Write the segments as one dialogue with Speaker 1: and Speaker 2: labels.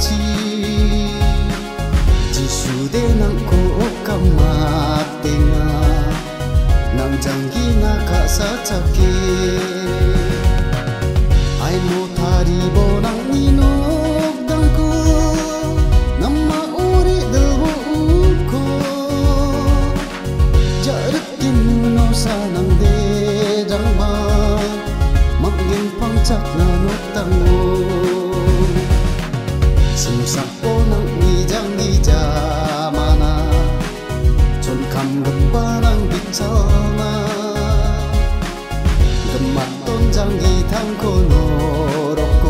Speaker 1: ち。自主で何個か待ってがな。んじゃんぎなかさちゃけ。愛も足りぼらんにの 장기자 많아 좀 감금바랑 비쳐나 금맛돈 장기 당코 노랗고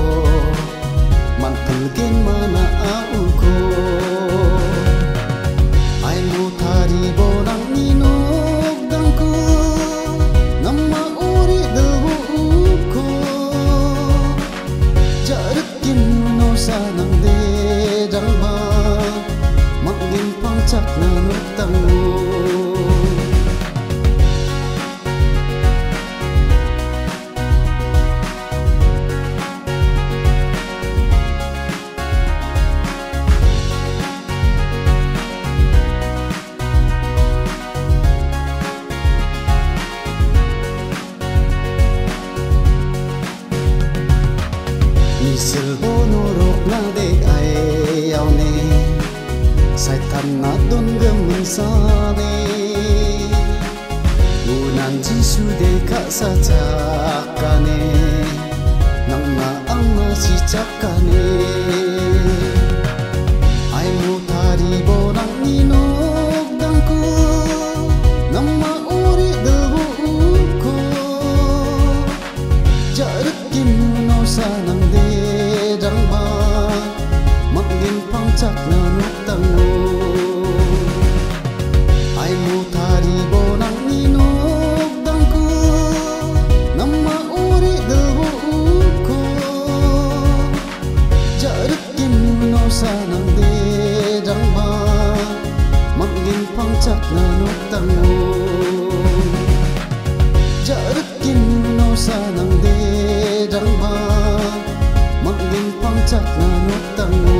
Speaker 1: 만들긴 많아 아우고 아이 무타리보 magin pang chak na nutang Misil na de ay yaw ne Sai tan na don gamun sa ne Unan jisu de ka sa chaka ne Nang na ang na si chaka ne Ay mo tari bonang ba. 사는데 장마 막긴 방짝 나눴다고 자르긴 너 사는데 장마 막긴 방짝 나눴다고